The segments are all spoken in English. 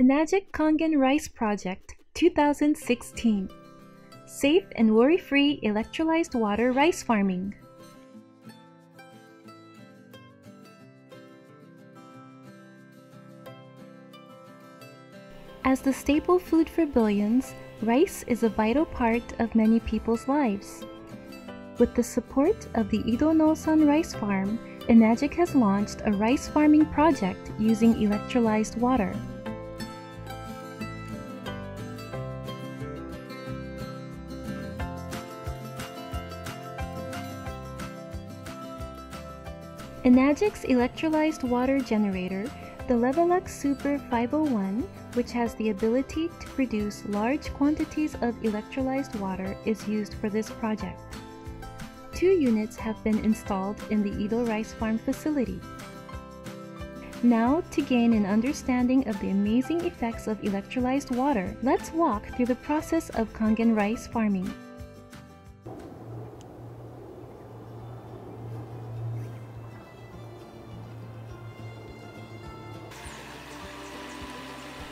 Enagic Kangen Rice Project 2016 Safe and worry-free electrolyzed water rice farming. As the staple food for billions, rice is a vital part of many people's lives. With the support of the Ido Nosan Rice Farm, Enagic has launched a rice farming project using electrolyzed water. Enagic's electrolyzed water generator, the Leveluk Super 501, which has the ability to produce large quantities of electrolyzed water, is used for this project. Two units have been installed in the Ido Rice Farm facility. Now, to gain an understanding of the amazing effects of electrolyzed water, let's walk through the process of Kangen rice farming.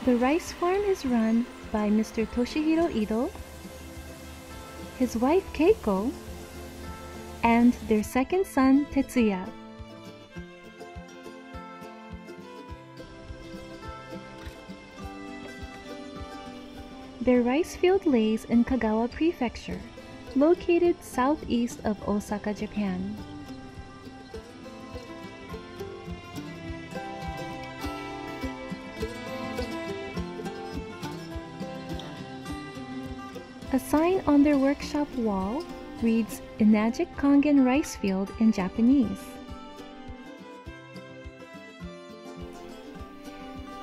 The rice farm is run by Mr. Toshihiro Ido, his wife Keiko, and their second son Tetsuya. Their rice field lays in Kagawa Prefecture, located southeast of Osaka, Japan. A sign on their workshop wall reads Enagic Kangen Rice Field in Japanese.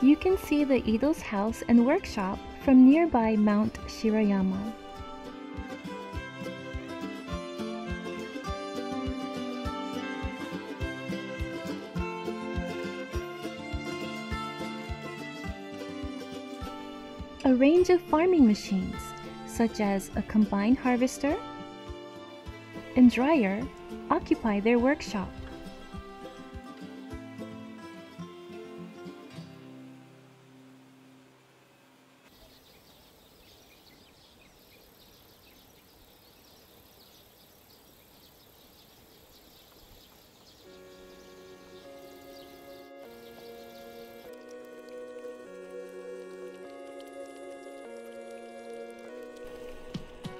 You can see the Ido's house and workshop from nearby Mount Shirayama. A range of farming machines, such as a combine harvester and dryer, occupy their workshop.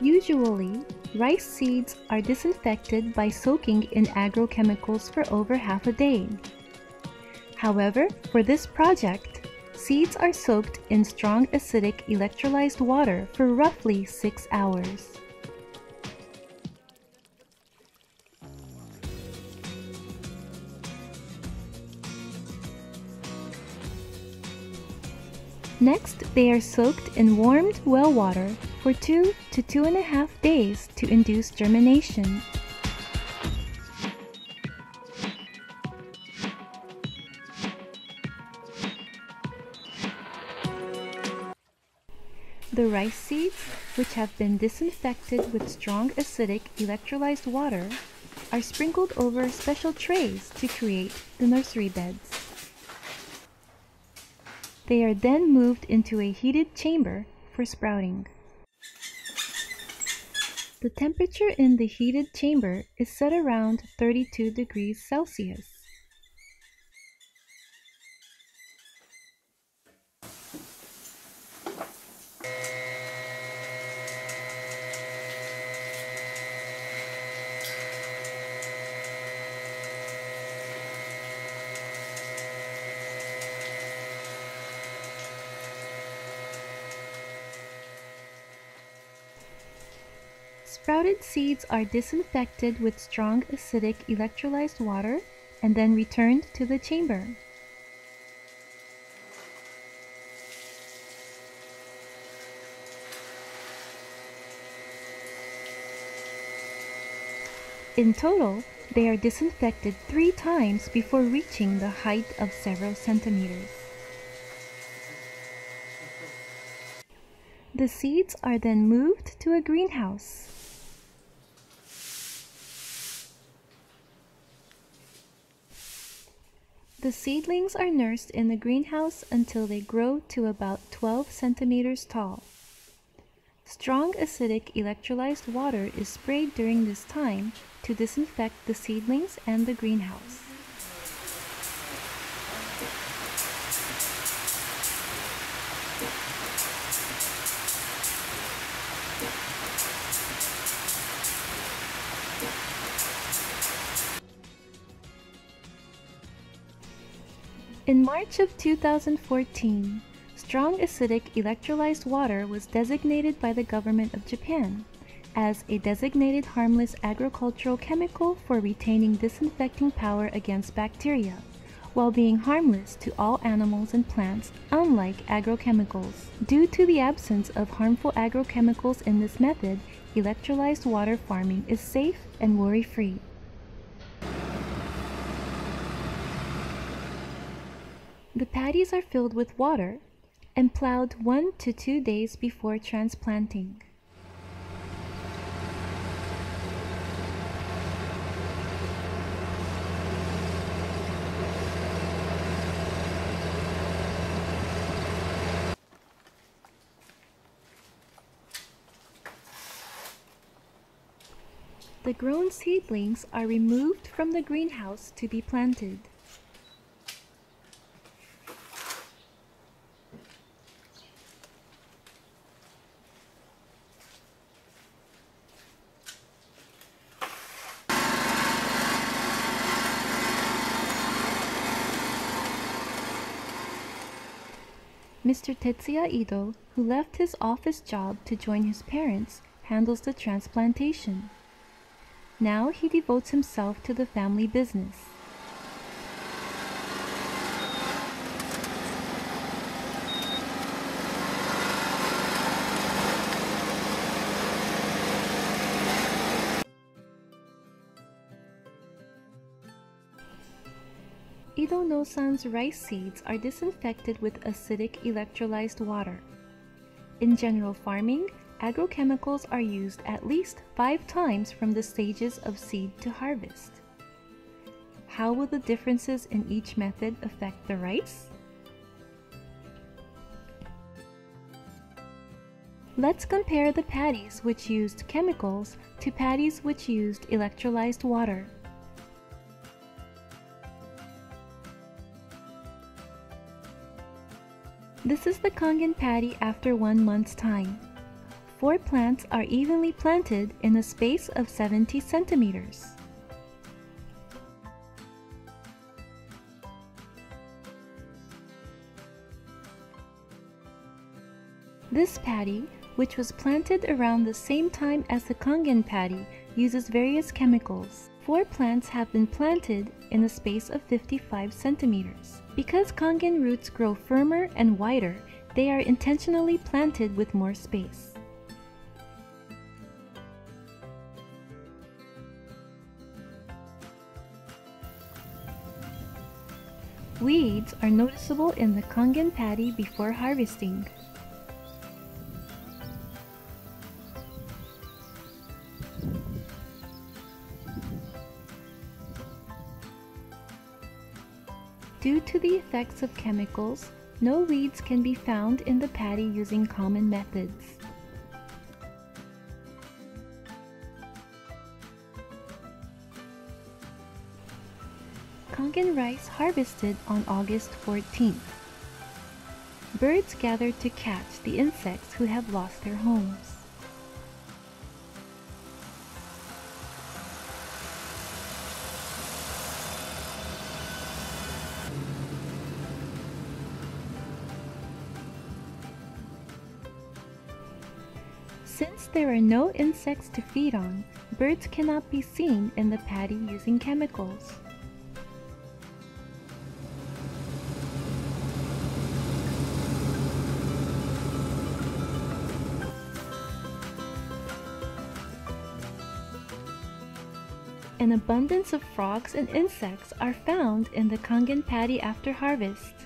Usually, rice seeds are disinfected by soaking in agrochemicals for over half a day. However, for this project, seeds are soaked in strong acidic electrolyzed water for roughly 6 hours. Next, they are soaked in warmed well water for two to two and a half days to induce germination. The rice seeds, which have been disinfected with strong acidic electrolyzed water, are sprinkled over special trays to create the nursery beds. They are then moved into a heated chamber for sprouting. The temperature in the heated chamber is set around 32 degrees Celsius. Sprouted seeds are disinfected with strong acidic electrolyzed water and then returned to the chamber. In total, they are disinfected three times before reaching the height of several centimeters. The seeds are then moved to a greenhouse. The seedlings are nursed in the greenhouse until they grow to about 12 centimeters tall. Strong acidic electrolyzed water is sprayed during this time to disinfect the seedlings and the greenhouse. In March of 2014, strong acidic electrolyzed water was designated by the government of Japan as a designated harmless agricultural chemical for retaining disinfecting power against bacteria, while being harmless to all animals and plants, unlike agrochemicals. Due to the absence of harmful agrochemicals in this method, electrolyzed water farming is safe and worry-free. The paddies are filled with water and plowed one to two days before transplanting. The grown seedlings are removed from the greenhouse to be planted. Mr. Tetsuya Ido, who left his office job to join his parents, handles the transplantation. Now he devotes himself to the family business. Ido Nosan's rice seeds are disinfected with acidic electrolyzed water. In general farming, agrochemicals are used at least five times from the stages of seed to harvest. How will the differences in each method affect the rice? Let's compare the paddies which used chemicals to paddies which used electrolyzed water. This is the Kangen paddy after one month's time. Four plants are evenly planted in a space of 70 centimeters. This paddy, which was planted around the same time as the Kangen paddy, uses various chemicals. Four plants have been planted in a space of 55 centimeters. Because Kangen roots grow firmer and wider, they are intentionally planted with more space. Weeds are noticeable in the Kangen paddy before harvesting. Due to the effects of chemicals, no weeds can be found in the paddy using common methods. Kangen rice harvested on August 14th. Birds gather to catch the insects who have lost their homes. Since there are no insects to feed on, birds cannot be seen in the paddy using chemicals. An abundance of frogs and insects are found in the Kangen paddy after harvest.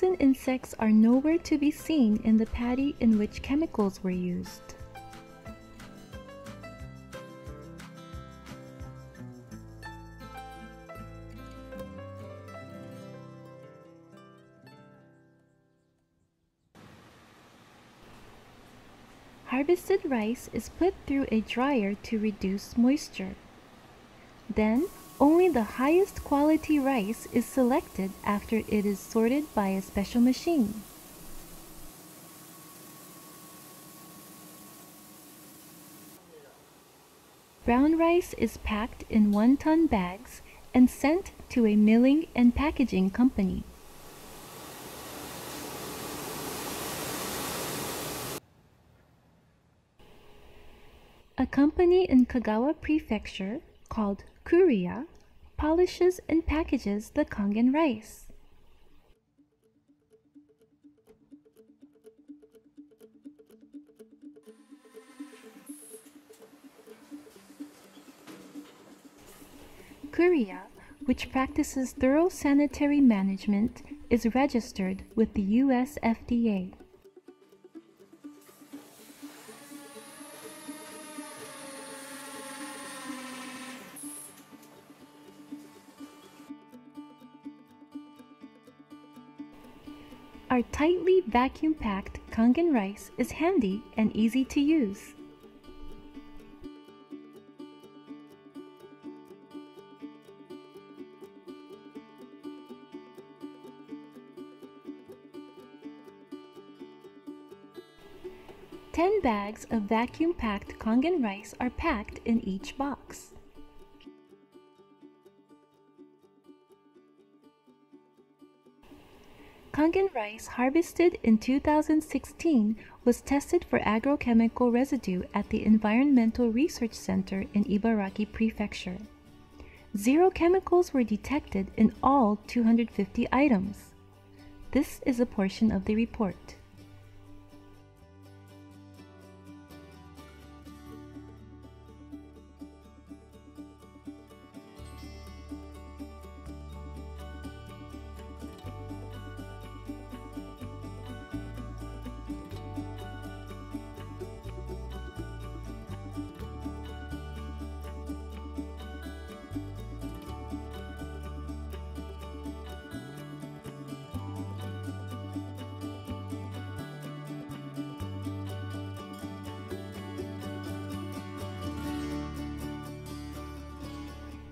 And insects are nowhere to be seen in the paddy in which chemicals were used. Harvested rice is put through a dryer to reduce moisture. Then, only the highest quality rice is selected after it is sorted by a special machine. Brown rice is packed in one-ton bags and sent to a milling and packaging company. A company in Kagawa Prefecture called Kuriya polishes and packages the Kangen rice. Kuriya, which practices thorough sanitary management, is registered with the US FDA. Our tightly vacuum-packed Kangen rice is handy and easy to use. Ten bags of vacuum-packed Kangen rice are packed in each box. Kangen rice harvested in 2016 was tested for agrochemical residue at the Environmental Research Center in Ibaraki Prefecture. Zero chemicals were detected in all 250 items. This is a portion of the report.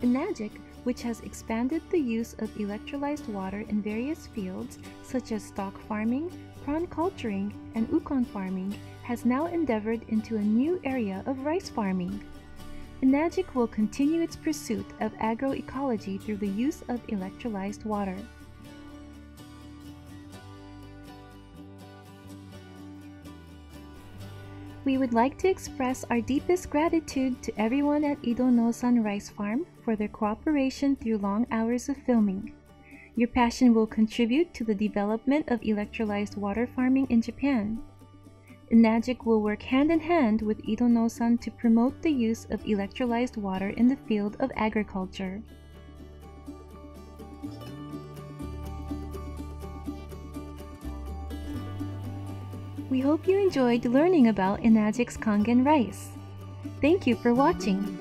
Enagic, which has expanded the use of electrolyzed water in various fields such as stock farming, prawn culturing, and ukon farming, has now endeavored into a new area of rice farming. Enagic will continue its pursuit of agroecology through the use of electrolyzed water. We would like to express our deepest gratitude to everyone at Ido Nosan Rice Farm for their cooperation through long hours of filming. Your passion will contribute to the development of electrolyzed water farming in Japan. Enagic will work hand in hand with Ido Nosan to promote the use of electrolyzed water in the field of agriculture. We hope you enjoyed learning about Enagic's Kangen rice. Thank you for watching.